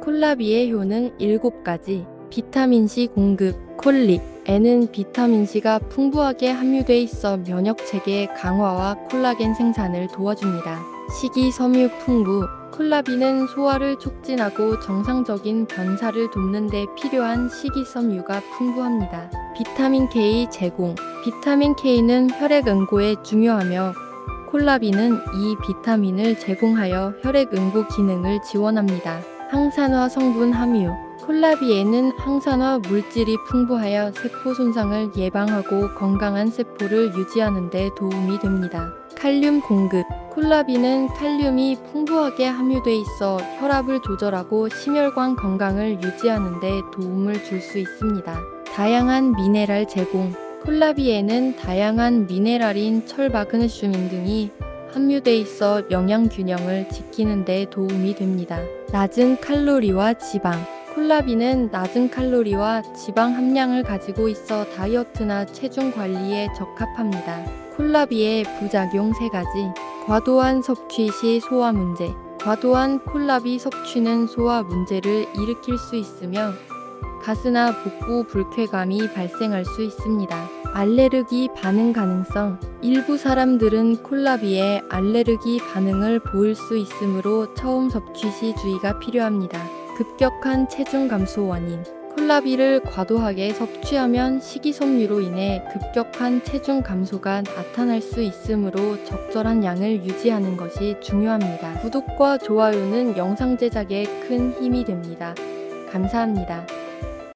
콜라비의 효능 7가지. 비타민C 공급, 콜릭. 에는 비타민C가 풍부하게 함유돼 있어 면역 체계 강화와 콜라겐 생산을 도와줍니다. 식이섬유 풍부. 콜라비는 소화를 촉진하고 정상적인 변사를 돕는 데 필요한 식이섬유가 풍부합니다. 비타민 K 제공. 비타민 K는 혈액 응고에 중요하며 콜라비는 이 비타민을 제공하여 혈액 응고 기능을 지원합니다. 항산화 성분 함유. 콜라비에는 항산화 물질이 풍부하여 세포 손상을 예방하고 건강한 세포를 유지하는 데 도움이 됩니다. 칼륨 공급. 콜라비는 칼륨이 풍부하게 함유돼 있어 혈압을 조절하고 심혈관 건강을 유지하는 데 도움을 줄 수 있습니다. 다양한 미네랄 제공. 콜라비에는 다양한 미네랄인 철, 마그네슘 등이 함유돼 있어 영양 균형을 지키는 데 도움이 됩니다. 낮은 칼로리와 지방. 콜라비는 낮은 칼로리와 지방 함량을 가지고 있어 다이어트나 체중 관리에 적합합니다. 콜라비의 부작용 3가지. 과도한 섭취 시 소화 문제. 과도한 콜라비 섭취는 소화 문제를 일으킬 수 있으며 가스나 복부 불쾌감이 발생할 수 있습니다. 알레르기 반응 가능성. 일부 사람들은 콜라비에 알레르기 반응을 보일 수 있으므로 처음 섭취 시 주의가 필요합니다. 급격한 체중 감소 원인. 콜라비를 과도하게 섭취하면 식이섬유로 인해 급격한 체중 감소가 나타날 수 있으므로 적절한 양을 유지하는 것이 중요합니다. 구독과 좋아요는 영상 제작에 큰 힘이 됩니다. 감사합니다.